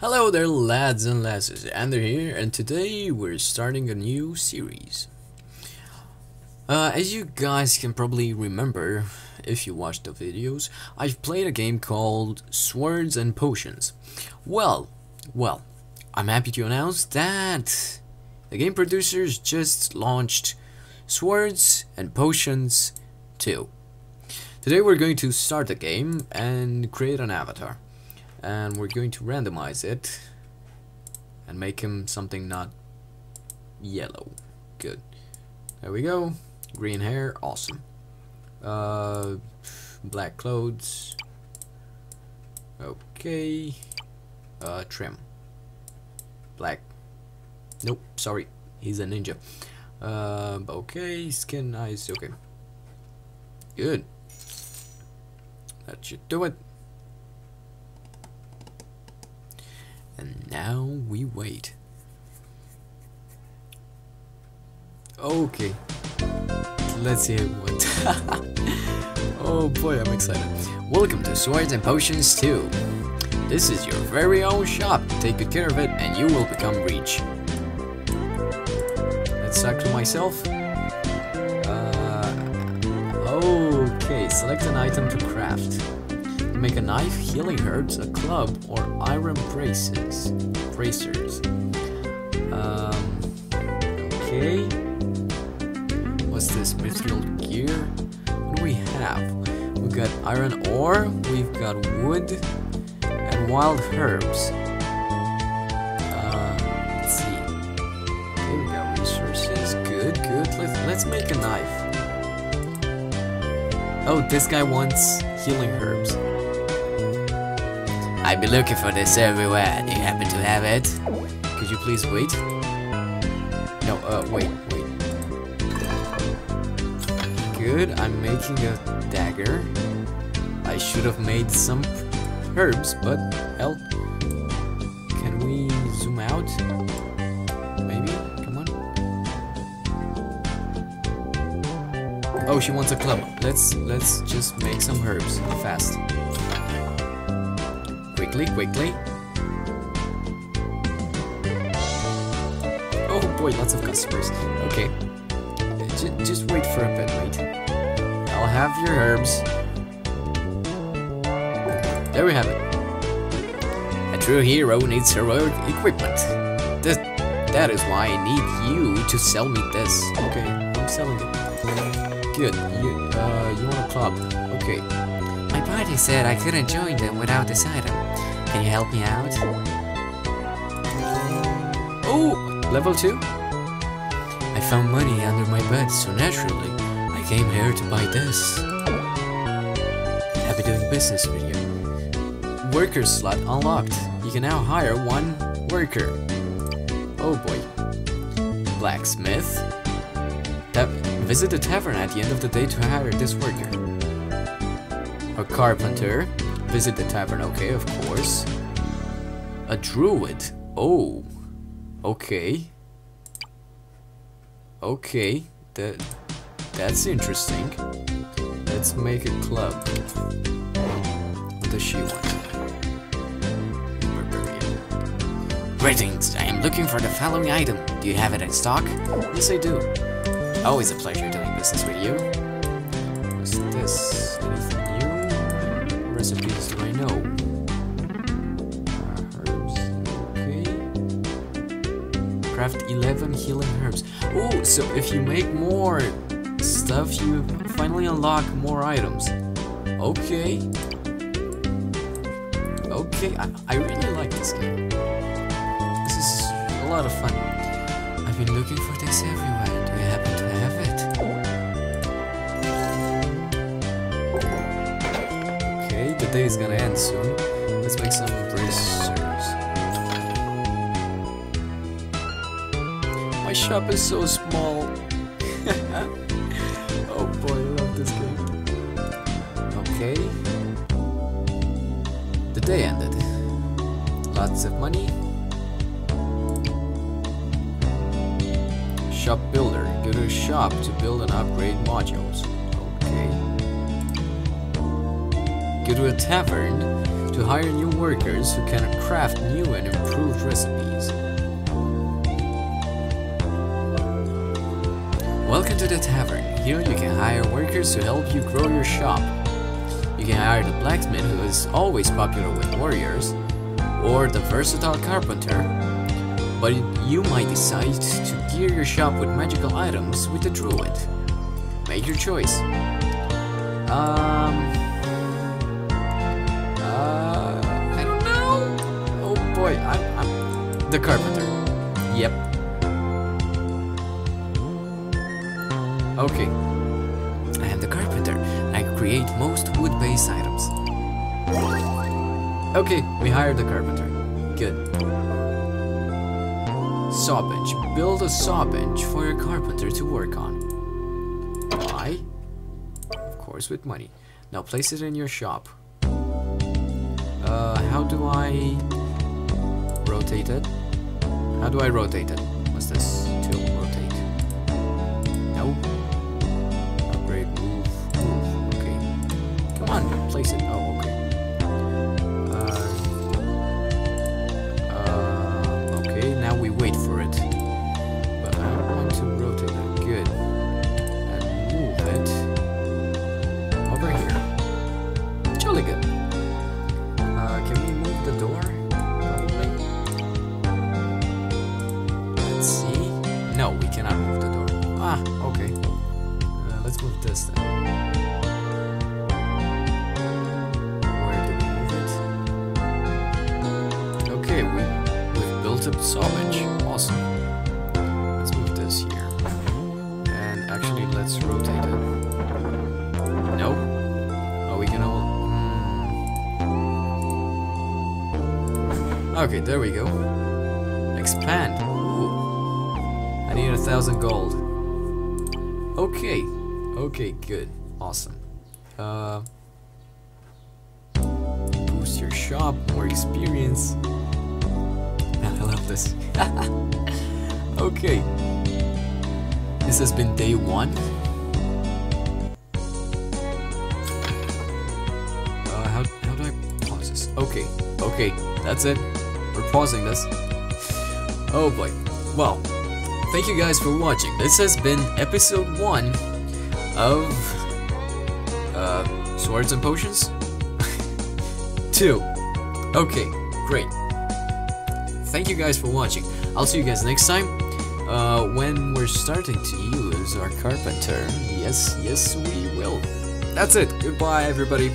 Hello there lads and lasses, Ander here and today we're starting a new series. Uh, as you guys can probably remember, if you watched the videos, I've played a game called Swords and Potions. Well, well, I'm happy to announce that the game producers just launched Swords and Potions 2. Today we're going to start the game and create an avatar and we're going to randomize it and make him something not yellow. Good. There we go. Green hair. Awesome. Uh, black clothes. Okay. Uh, trim. Black. Nope. Sorry. He's a ninja. Uh, okay. Skin eyes. Okay. Good. That should do it And now we wait. Okay. Let's see what... oh boy, I'm excited. Welcome to Swords and Potions 2. This is your very own shop. Take good care of it and you will become rich. Let's talk to myself. Uh, okay, select an item to craft. Make a knife, healing herbs, a club, or iron braces. Bracers. Um, okay. What's this? Mithril gear? What do we have? We've got iron ore, we've got wood, and wild herbs. Uh, let's see. Okay, we got resources. Good, good. Let's make a knife. Oh, this guy wants healing herbs. I've been looking for this everywhere. Do you happen to have it? Could you please wait? No, uh, wait, wait. Good, I'm making a dagger. I should have made some herbs, but hell. Can we zoom out? Maybe? Come on. Oh, she wants a club. Let's let's just make some herbs fast quickly, quickly. Oh boy, lots of customers. Okay. J just wait for a bit, wait. I'll have your herbs. There we have it. A true hero needs heroic equipment. This, that is why I need you to sell me this. Okay, I'm selling it. Good. You, uh, you want a club? Okay. Party said I couldn't join them without this item. Can you help me out? Oh, level 2? I found money under my bed, so naturally, I came here to buy this. Happy doing business with you. Worker slot unlocked. You can now hire one worker. Oh boy. Blacksmith. Ta visit the tavern at the end of the day to hire this worker. Carpenter. Visit the tavern, okay, of course. A druid. Oh. Okay. Okay. That that's interesting. Let's make a club. What does she want? Greetings, I am looking for the following item. Do you have it in stock? Yes, I do. Always a pleasure doing business with you. What's this? Anything? Recipes do I know? Uh, herbs, okay. Craft 11 healing herbs. Oh, so if you make more stuff, you finally unlock more items. Okay. Okay, I, I really like this game. This is a lot of fun. I've been looking for this everywhere. Do you happen to the day is gonna end soon. Let's make some bracers. My shop is so small. oh boy, I love this game. Okay. The day ended. Lots of money. Shop builder. Go to shop to build and upgrade modules. Go to a tavern to hire new workers who can craft new and improved recipes. Welcome to the tavern. Here you can hire workers to help you grow your shop. You can hire the blacksmith who is always popular with warriors, or the versatile carpenter, but you might decide to gear your shop with magical items with the druid. Make your choice. Um. The carpenter. Yep. Okay. I am the carpenter. I create most wood-based items. Okay, we hired the carpenter. Good. Saw bench. Build a saw bench for your carpenter to work on. Why? Of course, with money. Now place it in your shop. Uh, how do I rotate it? How do I rotate it? What's this? To rotate. No. Upgrade, move, move. Okay. Come on, place it. Oh, okay. We've a saw. Awesome. Let's move this here. And actually, let's rotate it. No. Oh, we can hold. Hmm. Okay, there we go. Expand. Ooh. I need a thousand gold. Okay. Okay, good. Awesome. Uh. Boost your shop, more experience. This. okay. This has been day one. Uh, how, how do I pause this? Okay, okay, that's it. We're pausing this. Oh boy. Well, thank you guys for watching. This has been episode one of uh, Swords and Potions? Two. Okay, great. Thank you guys for watching. I'll see you guys next time uh, when we're starting to use our carpenter. Yes, yes, we will. That's it. Goodbye, everybody.